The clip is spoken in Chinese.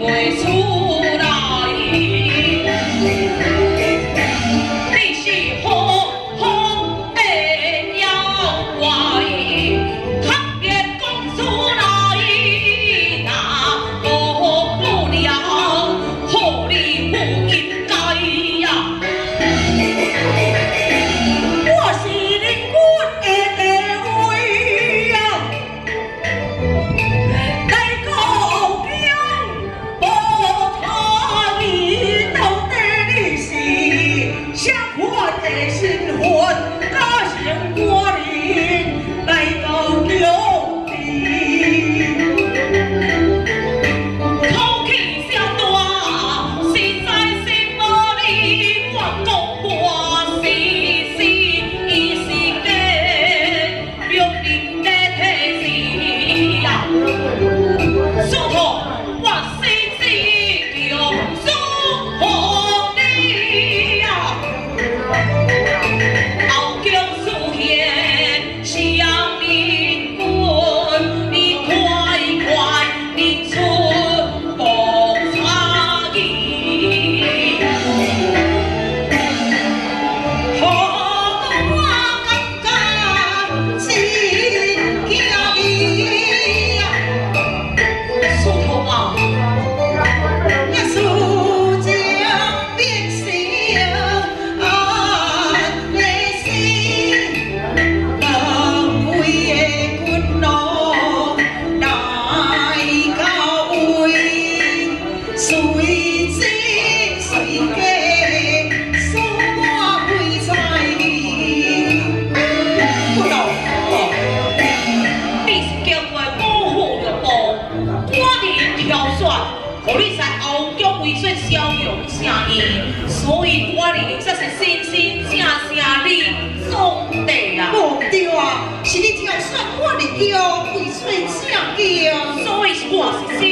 每寸所以我哩才是真真正正你总地啊！是你挑选我哩叫，为谁请叫？所以我是。